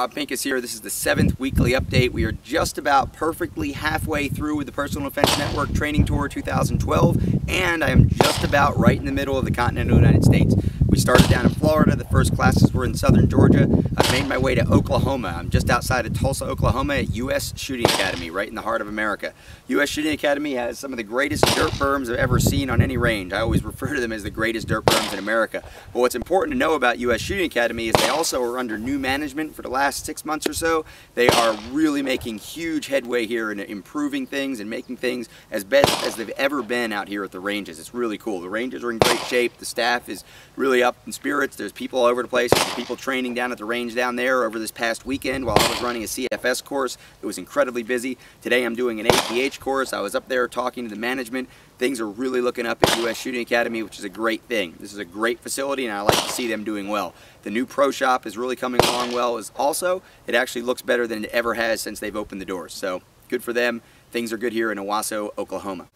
Rob Pincus here. This is the seventh weekly update. We are just about perfectly halfway through with the Personal Defense Network Training Tour 2012, and I am just about right in the middle of the continental United States. We started down in Florida. The first classes were in southern Georgia. I've made my way to Oklahoma. I'm just outside of Tulsa, Oklahoma at U.S. Shooting Academy, right in the heart of America. U.S. Shooting Academy has some of the greatest dirt berms I've ever seen on any range. I always refer to them as the greatest dirt berms in America. But what's important to know about U.S. Shooting Academy is they also are under new management for the last six months or so. They are really making huge headway here in improving things and making things as best as they've ever been out here at the ranges. It's really cool. The ranges are in great shape. The staff is really up in spirits. There's people all over the place. People training down at the range down there over this past weekend while I was running a CFS course. It was incredibly busy. Today I'm doing an APH course. I was up there talking to the management. Things are really looking up at U.S. Shooting Academy, which is a great thing. This is a great facility and I like to see them doing well. The new pro shop is really coming along well. Is also, it actually looks better than it ever has since they've opened the doors. So good for them. Things are good here in Owasso, Oklahoma.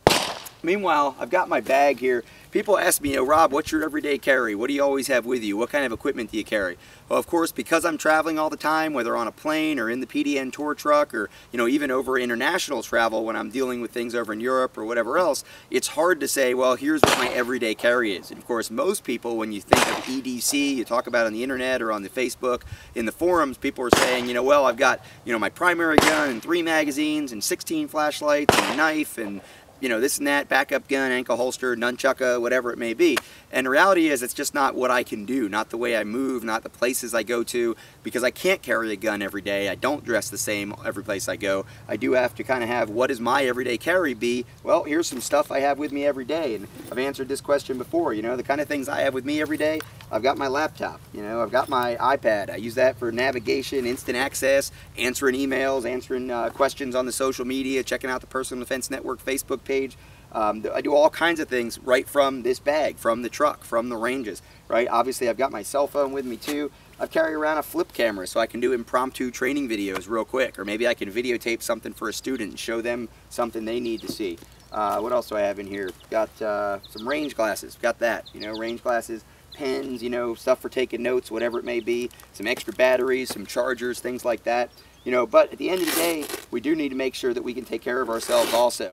Meanwhile, I've got my bag here. People ask me, oh, Rob, what's your everyday carry? What do you always have with you? What kind of equipment do you carry? Well, of course, because I'm traveling all the time, whether on a plane or in the PDN tour truck or, you know, even over international travel when I'm dealing with things over in Europe or whatever else, it's hard to say, well, here's what my everyday carry is. And of course, most people, when you think of EDC, you talk about on the internet or on the Facebook, in the forums, people are saying, you know, well, I've got, you know, my primary gun and three magazines and 16 flashlights and a knife and you know, this and that, backup gun, ankle holster, nunchucka, whatever it may be. And the reality is it's just not what I can do, not the way I move, not the places I go to, because I can't carry a gun every day. I don't dress the same every place I go. I do have to kind of have what is my everyday carry be? Well, here's some stuff I have with me every day. And I've answered this question before, you know, the kind of things I have with me every day. I've got my laptop, you know, I've got my iPad. I use that for navigation, instant access, answering emails, answering uh, questions on the social media, checking out the Personal Defense Network Facebook page. Um, I do all kinds of things right from this bag, from the truck, from the ranges, right? Obviously, I've got my cell phone with me too. I carry around a flip camera so I can do impromptu training videos real quick, or maybe I can videotape something for a student and show them something they need to see. Uh, what else do I have in here? Got uh, some range glasses. Got that, you know, range glasses, pens, you know, stuff for taking notes, whatever it may be. Some extra batteries, some chargers, things like that. You know, but at the end of the day, we do need to make sure that we can take care of ourselves also.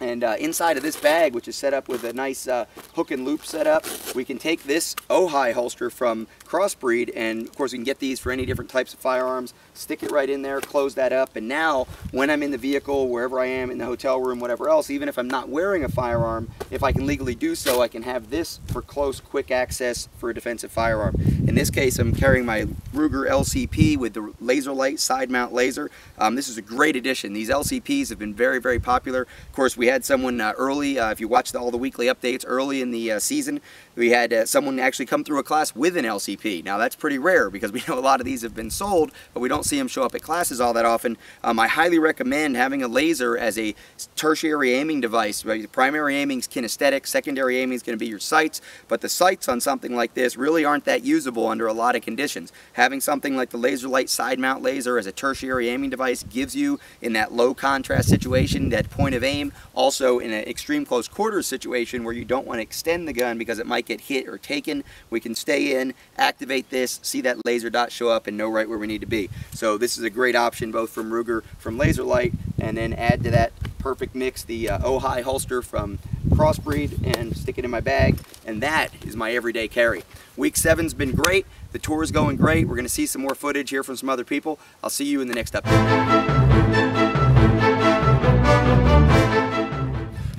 And uh, inside of this bag, which is set up with a nice uh, hook and loop setup, we can take this Ohai holster from Crossbreed, and of course we can get these for any different types of firearms, stick it right in there, close that up, and now when I'm in the vehicle, wherever I am, in the hotel room, whatever else, even if I'm not wearing a firearm, if I can legally do so, I can have this for close, quick access for a defensive firearm. In this case, I'm carrying my Ruger LCP with the LaserLyte side mount laser. Um, this is a great addition. These LCPs have been very, very popular. Of course, we had someone uh, early, uh, if you watched all the weekly updates early in the uh, season, we had uh, someone actually come through a class with an LCP. Now that's pretty rare because we know a lot of these have been sold, but we don't see them show up at classes all that often. Um, I highly recommend having a laser as a tertiary aiming device. Primary aiming is kinesthetic, secondary aiming is going to be your sights, but the sights on something like this really aren't that usable under a lot of conditions. Having something like the LaserLyte side mount laser as a tertiary aiming device gives you in that low contrast situation, that point of aim, also in an extreme close quarters situation where you don't want to extend the gun because it might get hit or taken, we can stay in, activate this, see that laser dot show up and know right where we need to be. So this is a great option both from Ruger, from LaserLyte, and then add to that perfect mix the uh, holster from Crossbreed and stick it in my bag. And that is my everyday carry. Week seven's been great. The tour is going great. We're going to see some more footage here from some other people. I'll see you in the next update.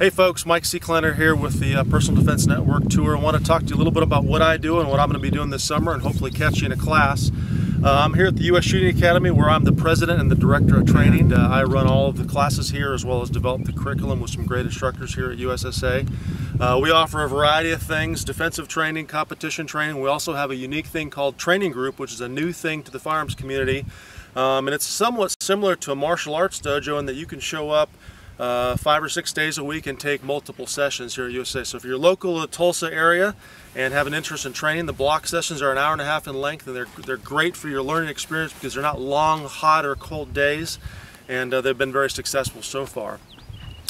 Hey folks, Mike Seeklander here with the uh, Personal Defense Network Tour. I want to talk to you a little bit about what I do and what I'm going to be doing this summer and hopefully catch you in a class. Uh, I'm here at the U.S. Shooting Academy where I'm the president and the director of training. Uh, I run all of the classes here as well as develop the curriculum with some great instructors here at USSA. Uh, we offer a variety of things, defensive training, competition training. We also have a unique thing called Training Group, which is a new thing to the firearms community. Um, and it's somewhat similar to a martial arts dojo in that you can show up uh, five or six days a week and take multiple sessions here at USA. So if you're local to the Tulsa area and have an interest in training, the block sessions are an hour and a half in length and they're, they're great for your learning experience because they're not long, hot, or cold days and uh, they've been very successful so far.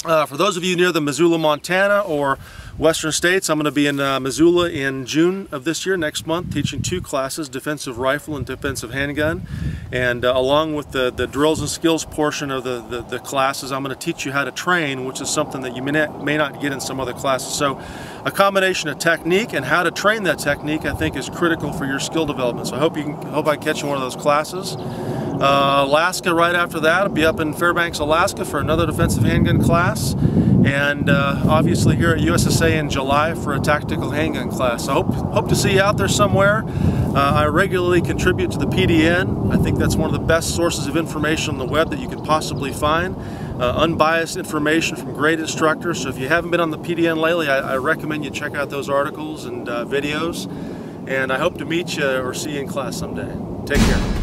Uh, for those of you near the Missoula, Montana or Western States. I'm going to be in uh, Missoula in June of this year, next month, teaching two classes, defensive rifle and defensive handgun. And uh, along with the, the drills and skills portion of the, the, the classes, I'm going to teach you how to train, which is something that you may not, may not get in some other classes. So a combination of technique and how to train that technique, I think, is critical for your skill development. So I hope, you can, hope I catch you in one of those classes. Uh, Alaska right after that, I'll be up in Fairbanks, Alaska for another defensive handgun class and uh, obviously here at USSA in July for a tactical handgun class. I hope, hope to see you out there somewhere. Uh, I regularly contribute to the PDN. I think that's one of the best sources of information on the web that you can possibly find. Uh, unbiased information from great instructors. So if you haven't been on the PDN lately, I, I recommend you check out those articles and uh, videos. And I hope to meet you or see you in class someday. Take care.